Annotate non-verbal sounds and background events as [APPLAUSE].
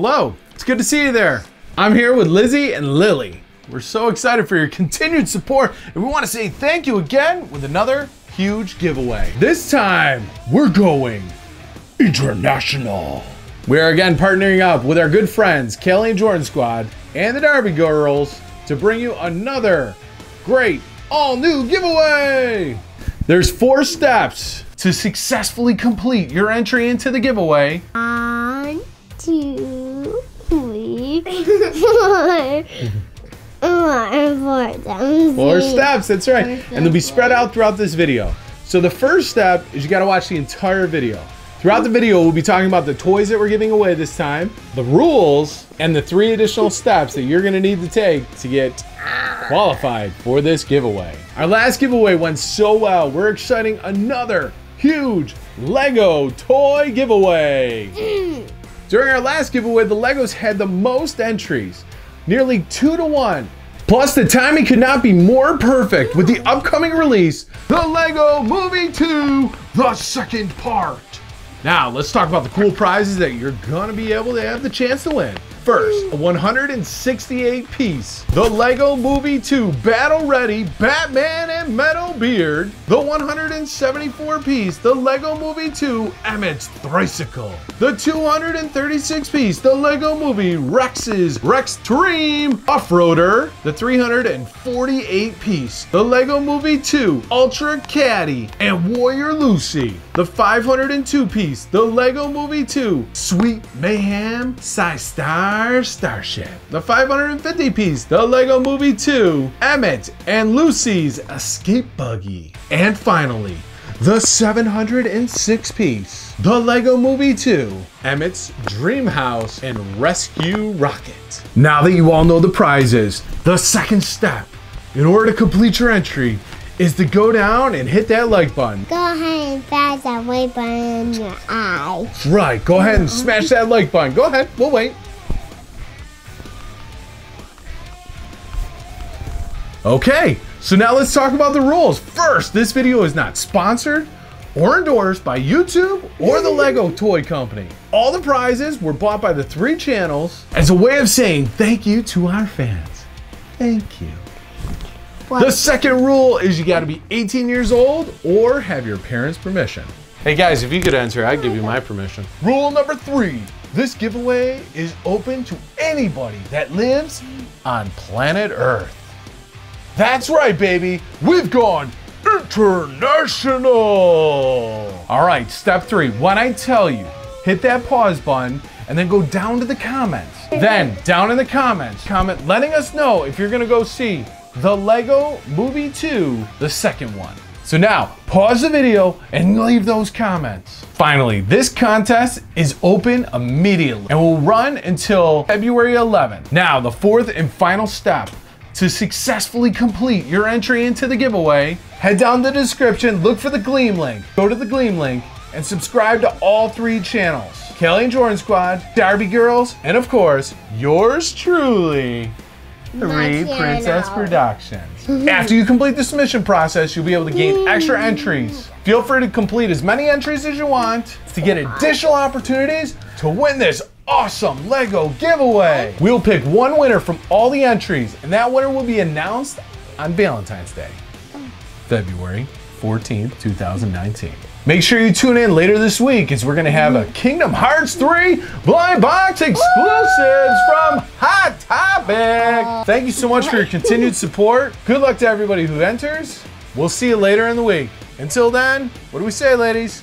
Hello, it's good to see you there. I'm here with Lizzie and Lily. We're so excited for your continued support, and we want to say thank you again with another huge giveaway. This time, we're going international. We are again partnering up with our good friends, Kelly and Jordan Squad, and the Derby Girls to bring you another great all new giveaway. There's four steps to successfully complete your entry into the giveaway. One, two, three, four. Four, four, Four steps, that's right. And they'll be spread out throughout this video. So the first step is you gotta watch the entire video. Throughout the video, we'll be talking about the toys that we're giving away this time, the rules, and the three additional steps that you're gonna need to take to get qualified for this giveaway. Our last giveaway went so well, we're exciting another huge Lego toy giveaway. [LAUGHS] During our last giveaway, the Legos had the most entries, nearly two to one. Plus, the timing could not be more perfect with the upcoming release, The Lego Movie 2, the second part. Now, let's talk about the cool prizes that you're gonna be able to have the chance to win. First, a 168 piece, The Lego Movie 2 Battle Ready Batman and Metal Beard, the 174 piece, The Lego Movie 2 Emmet's Thricycle, the 236 piece, The Lego Movie Rex's Rex-treme Off-Roader, the 348 piece, The Lego Movie 2 Ultrakatty and Warrior Lucy, the 502 piece, The Lego Movie 2 Sweet Mayhem Systar Starship, the 550 piece, The Lego Movie 2 Emmet and Lucy's Escape Buggy, and finally, the 706 piece, The Lego Movie 2, Emmet's Dream House and Rescue Rocket. Now that you all know the prizes, the second step in order to complete your entry is to go down and hit that like button. Go ahead and press that white button in your eye. Right, go ahead and smash that like button. Go ahead, we'll wait. Okay, so now let's talk about the rules. First, this video is not sponsored or endorsed by YouTube or the Lego Toy Company. All the prizes were bought by the three channels as a way of saying thank you to our fans. Thank you. The second rule is you gotta be 18 years old or have your parents' permission. Hey guys, if you could enter, I'd give you my permission. Rule number three this giveaway is open to anybody that lives on planet Earth. That's right, baby. We've gone international. All right, step three. When I tell you, hit that pause button and then go down to the comments. Then, down in the comments, comment letting us know if you're gonna go see the Lego Movie 2, the second one. So now, pause the video and leave those comments. Finally, this contest is open immediately and will run until February 11th. Now, the fourth and final step to successfully complete your entry into the giveaway, head down to the description, look for the Gleam link, go to the Gleam link, and subscribe to all three channels Kelly and Jordan Squad, Darby Girls, and of course, yours truly, Three Princess. Productions. [LAUGHS] After you complete the submission process, you'll be able to gain extra entries. Feel free to complete as many entries as you want to get additional opportunities to win this awesome Lego giveaway. We'll pick one winner from all the entries, and that winner will be announced on Valentine's Day, February 14th, 2019. Make sure you tune in later this week as we're going to have a Kingdom Hearts 3 blind box exclusives from Hot Topic. Thank you so much for your continued support. Good luck to everybody who enters. We'll see you later in the week. Until then, what do we say, ladies?